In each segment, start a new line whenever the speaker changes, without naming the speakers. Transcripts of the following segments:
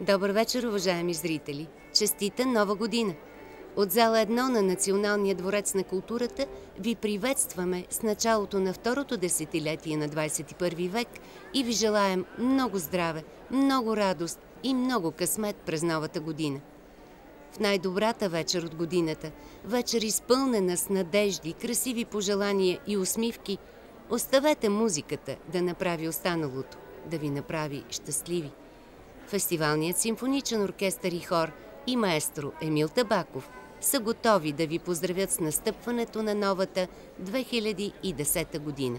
Добър вечер, уважаеми зрители! Честита нова година! От зала 1 на Националния дворец на културата ви приветстваме с началото на второто десетилетие на 21 век и ви желаем много здраве, много радост и много късмет през новата година. В най-добрата вечер от годината, вечер изпълнена с надежди, красиви пожелания и усмивки, оставете музиката да направи останалото, да ви направи щастливи. Фестивалният симфоничен оркестър и хор и маестро Емил Табаков са готови да ви поздравят с настъпването на новата 2010 година.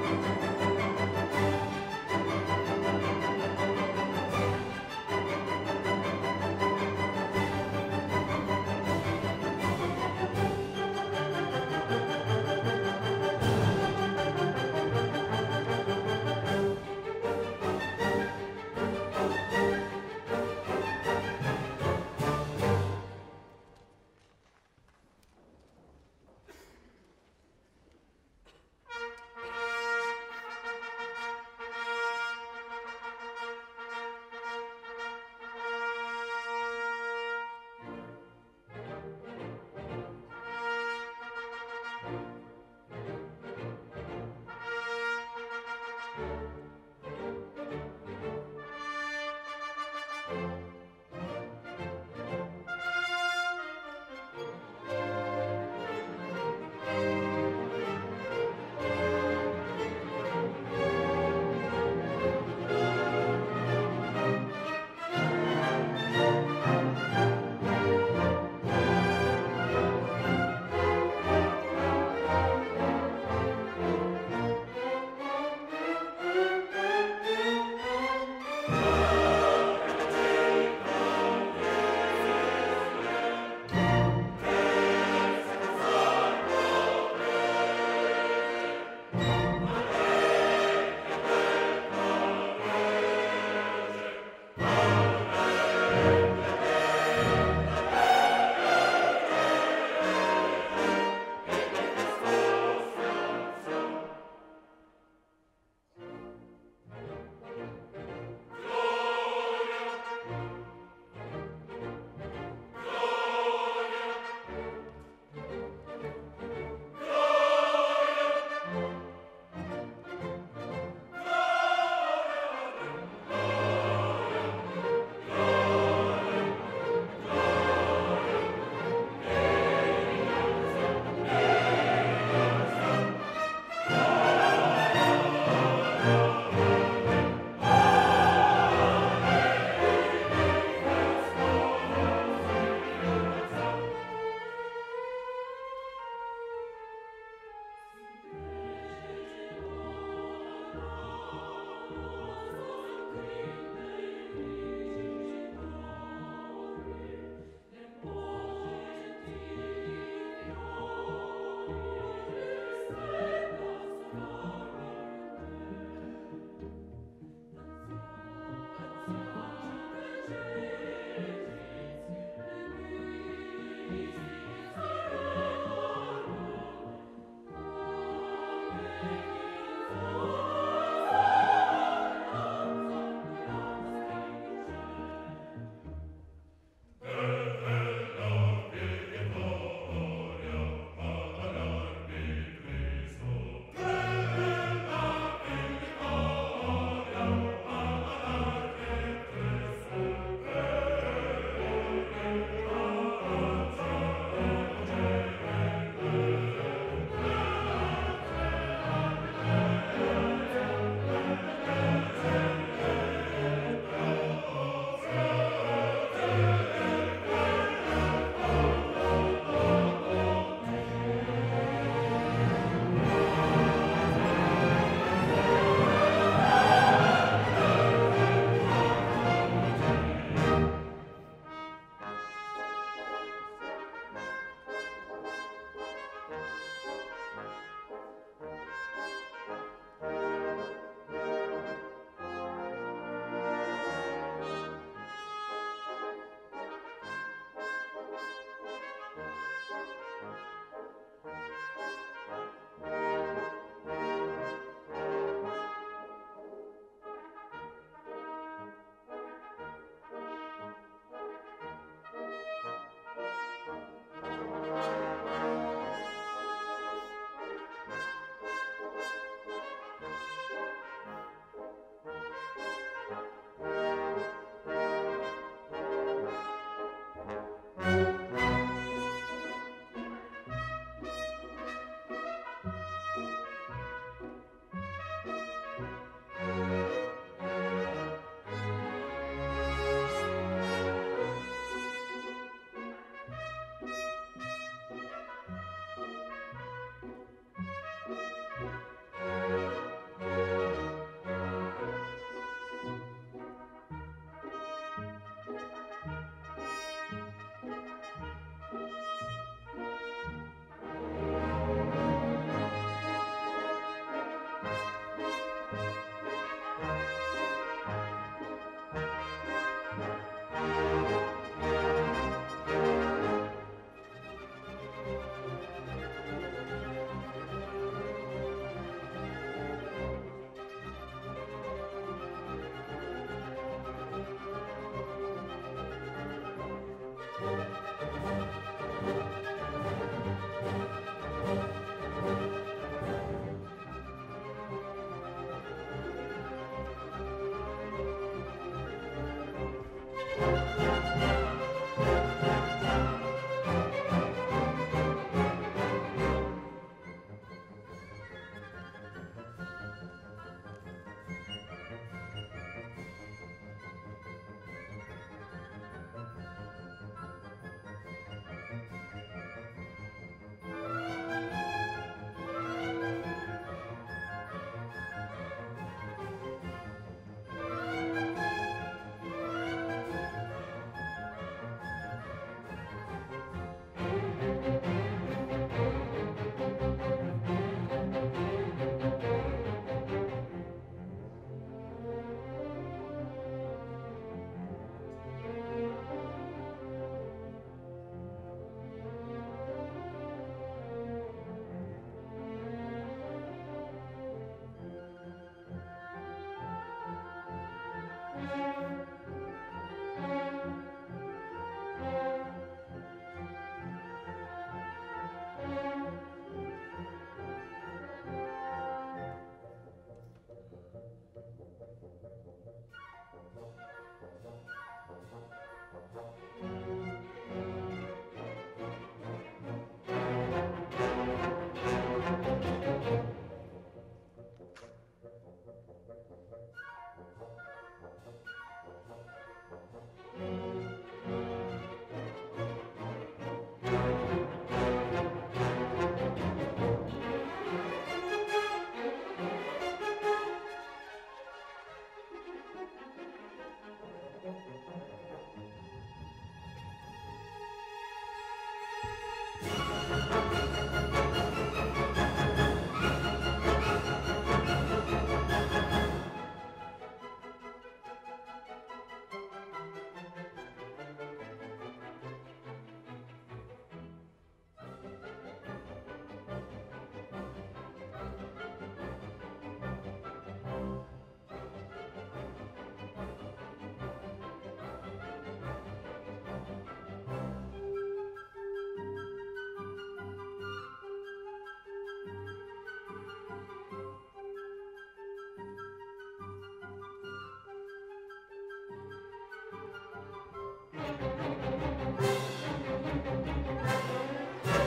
Thank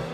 you.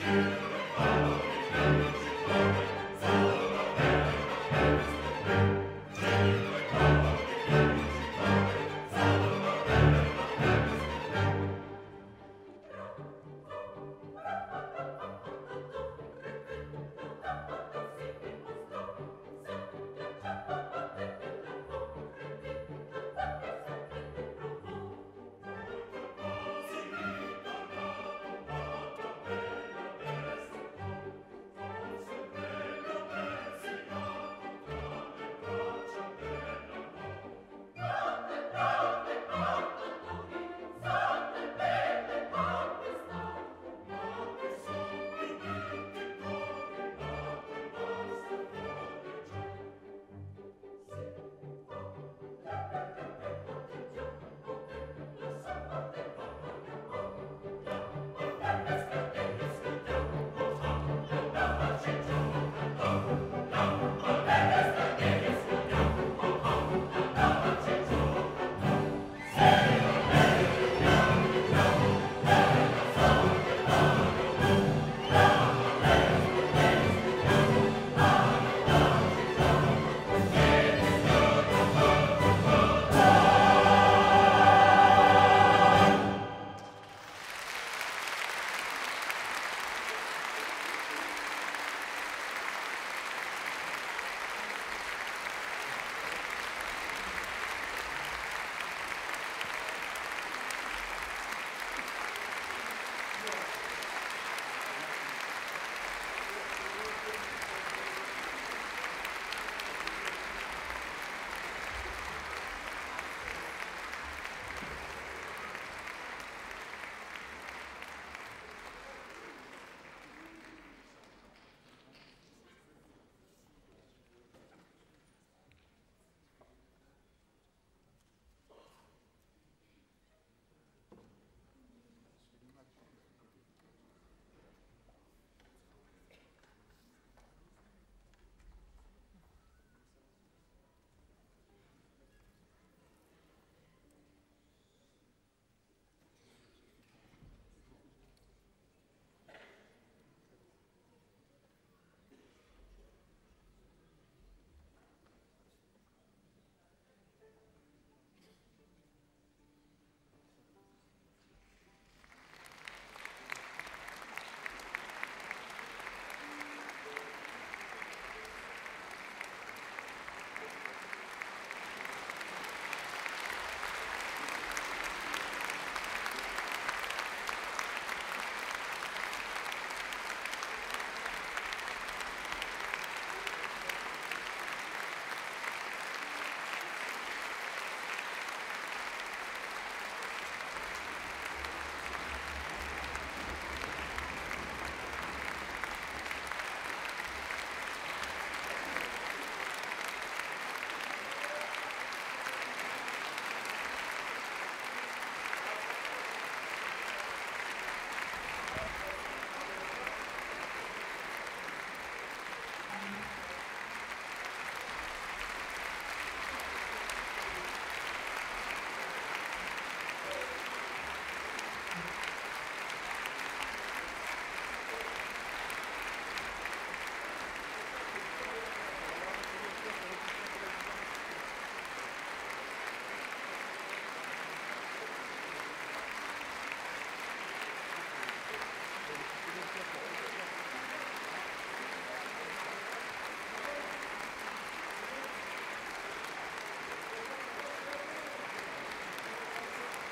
Yeah.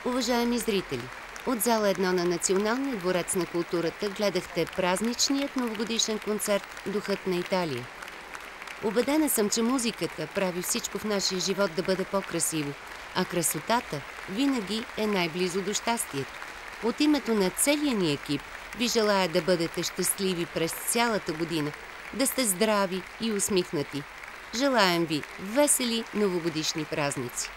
Уважаеми зрители, от зала 1 на Националния дворец на културата гледахте празничният новогодишен концерт «Духът на Италия». Обедена съм, че музиката прави всичко в нашия живот да бъде по-красиво, а красотата винаги е най-близо до щастието. От името на целия ни екип ви желая да бъдете щастливи през цялата година, да сте здрави и усмихнати. Желаем ви весели новогодишни празници!